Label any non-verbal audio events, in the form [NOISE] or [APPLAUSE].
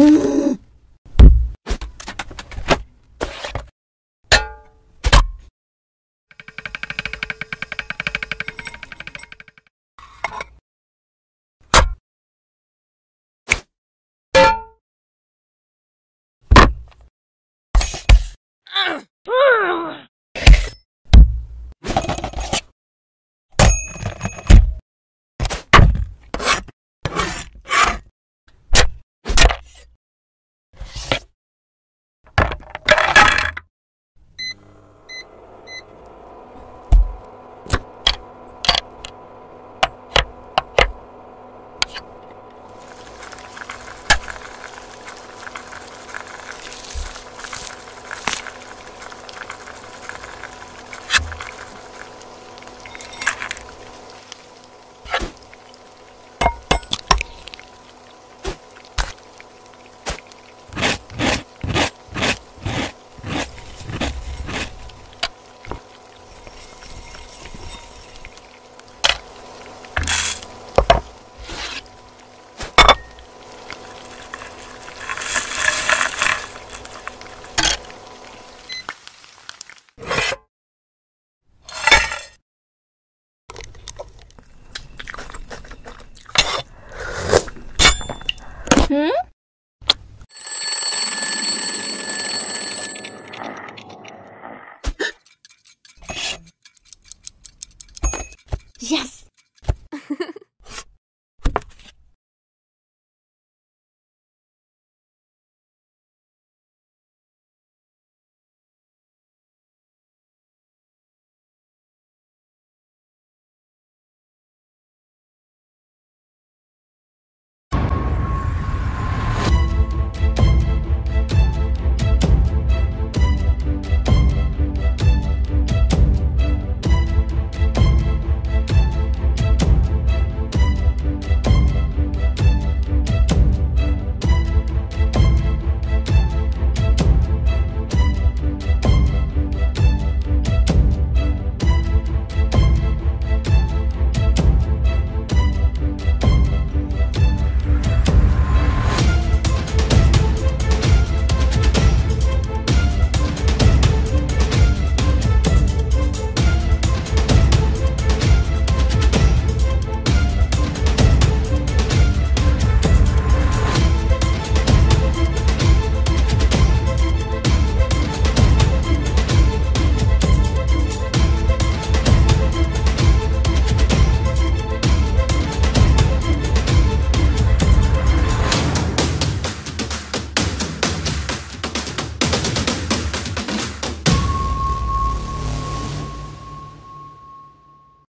Ugh! Hmm? [GASPS] Yes!